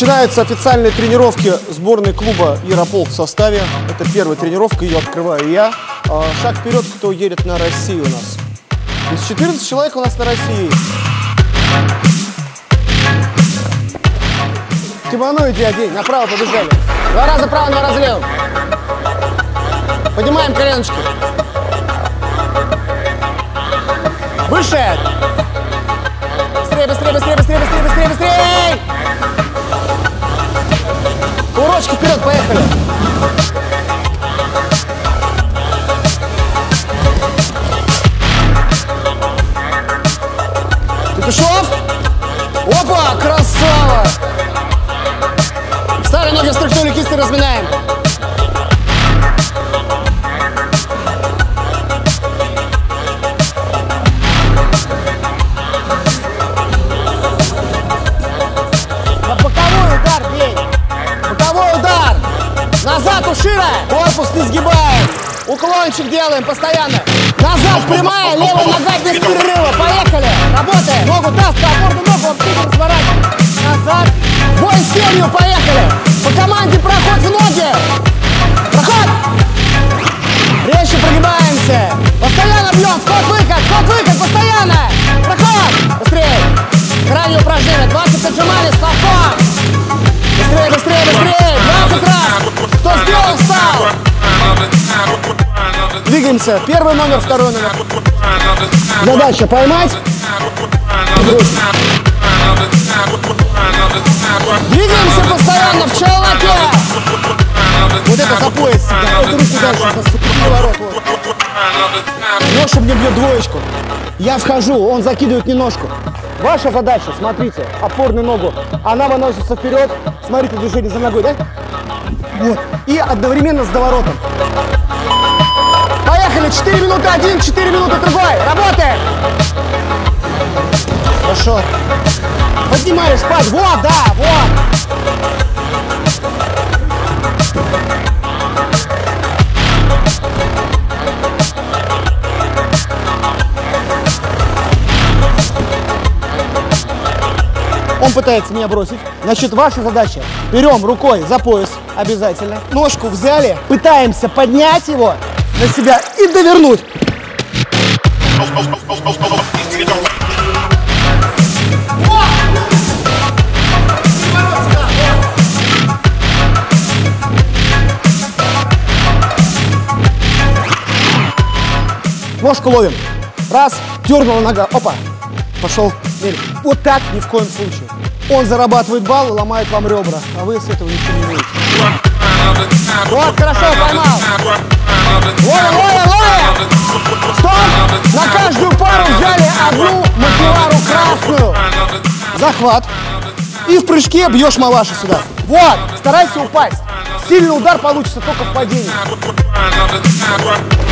Начинаются официальные тренировки сборной клуба Ярополк в составе. Это первая тренировка, ее открываю я. А, Шаг вперед, кто едет на Россию у нас. Из 14 человек у нас на России есть. Одень, направо побежали. Два раза право, два раза лево. Поднимаем коленочки. Выше. Быстрее, быстрее, быстрее, быстрее, быстрее. Петушов. Опа, красава. Ставим ноги структуре кисти, разминаем. Уклончик делаем постоянно. Назад прямая, левая нога без перерыва. Поехали. Работаем. Ногу таз, опорную ногу, обтыкаем, разворачиваем. Назад. Бой с тенью, поехали. По команде Двигаемся. Первый номер, второй номер. Задача поймать. Двигаемся постоянно в челноке. Вот это за пояс. Вот руку дальше, за переворот. Вот. Нож мне бьет двоечку. Я вхожу, он закидывает не ножку. Ваша задача, смотрите, опорную ногу. Она выносится вперед. Смотрите движение за ногой, да? Вот. И одновременно с доворотом. Поехали. 4 минуты один, 4 минуты другой. Работаем. Хорошо. Поднимаешь спать. Вот, да, вот. Он пытается меня бросить. Значит, ваша задача. Берем рукой за пояс обязательно. Ножку взяли. Пытаемся поднять его на себя и довернуть. Ножку ловим. Раз, дернула нога. Опа. Пошел. Вот так ни в коем случае. Он зарабатывает баллы, ломает вам ребра, а вы с этого ничего не имеете. Вот, хорошо, поймал. Ловим, ловим, ловим. Стоп. На каждую пару взяли одну макевару красную. Захват. И в прыжке бьешь малаша сюда. Вот, старайся упасть. Сильный удар получится только в падении.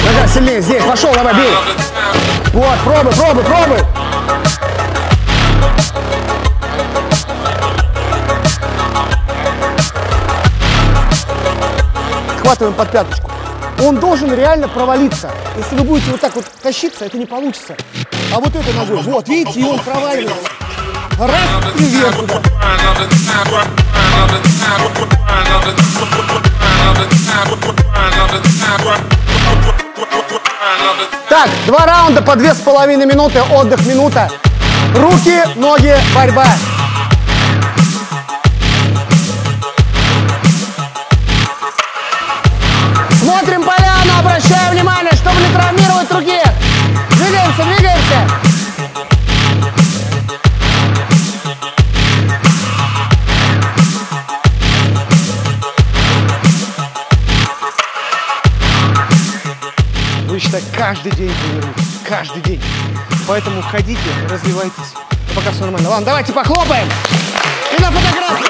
Нога сильнее здесь. Пошел, давай, бей. Вот, пробуй, пробуй, пробуй. Хватываем под пяточку. Он должен реально провалиться. Если вы будете вот так вот тащиться, это не получится. А вот этой ногой, вот, видите, и он проваливается. Раз и вверх. Так, два раунда по две с половиной минуты, отдых минута. Руки, ноги, борьба. Смотрим каждый день тренируетесь, каждый день. Поэтому ходите, развивайтесь. А пока все нормально. Ладно, давайте похлопаем. И на фотографию.